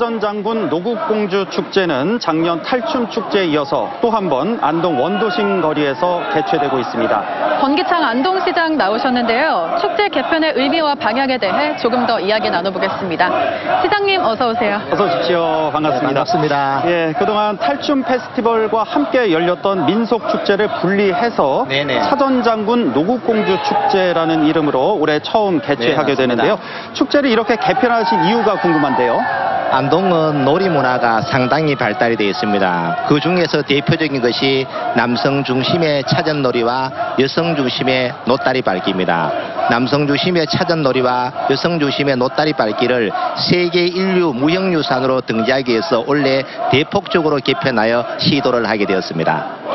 사전장군 노국공주 축제는 작년 탈춤 축제에 이어서 또 한 번 안동 원도심 거리에서 개최되고 있습니다. 권기창 안동시장 나오셨는데요. 축제 개편의 의미와 방향에 대해 조금 더 이야기 나눠보겠습니다. 시장님 어서 오세요. 어서 오십시오. 반갑습니다. 반갑습니다. 예, 그동안 탈춤 페스티벌과 함께 열렸던 민속 축제를 분리해서 네네. 사전장군 노국공주 축제라는 이름으로 올해 처음 개최하게 네. 되는데요. 축제를 이렇게 개편하신 이유가 궁금한데요. 안동은 놀이 문화가 상당히 발달이 되어 있습니다. 그 중에서 대표적인 것이 남성 중심의 차전놀이와 여성 중심의 노다리 밟기입니다. 남성 중심의 차전놀이와 여성 중심의 노다리 밟기를 세계 인류 무형유산으로 등재하기 위해서 올해 대폭적으로 개편하여 시도를 하게 되었습니다.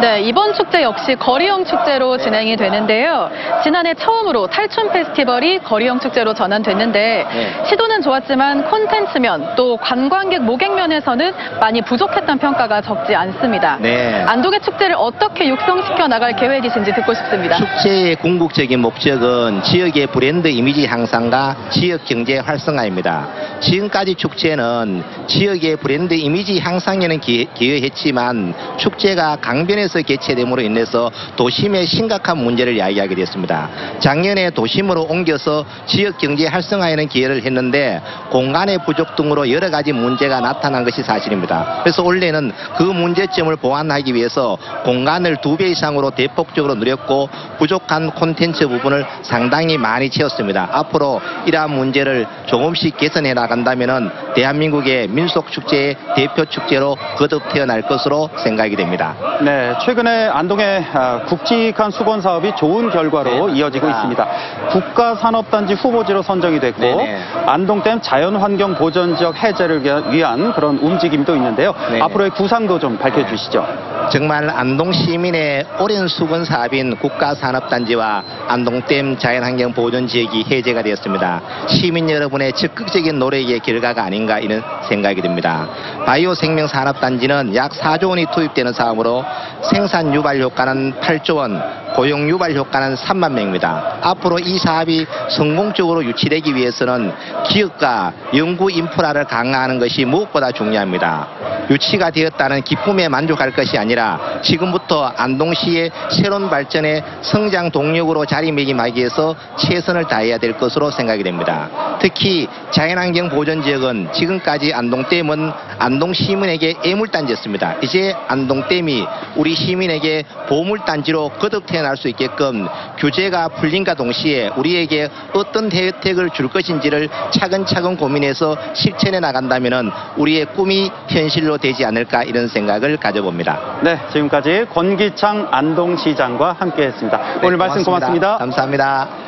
네, 이번 축제 역시 거리형 축제로 진행이 되는데요. 지난해 처음으로 탈춤 페스티벌이 거리형 축제로 전환됐는데 네. 시도는 좋았지만 콘텐츠면 또 관광객 모객면에서는 많이 부족했던 평가가 적지 않습니다. 네. 안동의 축제를 어떻게 육성시켜 나갈 계획이신지 듣고 싶습니다. 축제의 궁극적인 목적은 지역의 브랜드 이미지 향상과 지역 경제 활성화입니다. 지금까지 축제는 지역의 브랜드 이미지 향상에는 기, 기여했지만 축제가 강변에서 개최됨으로 인해서 도심의 심각한 문제를 이야기하게 됐습니다. 작년에 도심으로 옮겨서 지역 경제 활성화에는 기여를 했는데 공간의 부족 등으로 여러 가지 문제가 나타난 것이 사실입니다. 그래서 올해는 그 문제점을 보완하기 위해서 공간을 두 배 이상으로 대폭적으로 누렸고 부족한 콘텐츠 부분을 상당히 많이 채웠습니다. 앞으로 이러한 문제를 조금씩 개선해 나간다면 대한민국의 민속 축제의 대표 축제로 거듭 태어날 것으로 생각이 됩니다. 네, 최근에 안동의 아, 굵직한 수건 사업이 좋은 결과로 네, 이어지고. 있습니다. 국가산업단지 후보지로 선정이 됐고 네네. 안동댐 자연 환경 보전 지역 해제를 위한- 그런 움직임도 있는데요. 네네. 앞으로의 구상도 좀 밝혀주시죠. 정말 안동 시민의 오랜 수건 사업인 국가산업단지와 안동댐 자연환경 보존 지역이 해제가 되었습니다. 시민 여러분의 적극적인 노력의 결과가 아닌가 이런 생각이 듭니다. 바이오 생명 산업단지는 약 4조 원이 투입되는 사업으로 생산 유발 효과는 8조 원, 고용 유발 효과는 3만 명입니다. 앞으로 이 사업이 성공적으로 유치되기 위해서는 기업과 연구 인프라를 강화하는 것이 무엇보다 중요합니다. 유치가 되었다는 기쁨에 만족할 것이 아니라 지금부터 안동시의 새로운 발전의 성장 동력으로 자리매김하기 위해서 최선을 다해야 될 것으로 생각이 됩니다. 특히 자연환경 보존 지역은 지금까지 안동댐은 안동 시민에게 애물단지였습니다. 이제 안동댐이 우리 시민에게 보물단지로 거듭 태어날 수 있게끔 규제가 풀린과 동시에 우리에게 어떤 혜택을 줄 것인지를 차근차근 고민해서 실천해 나간다면 우리의 꿈이 현실로 되지 않을까 이런 생각을 가져봅니다. 네, 지금까지 권기창 안동시장과 함께했습니다. 오늘 말씀 고맙습니다. 감사합니다.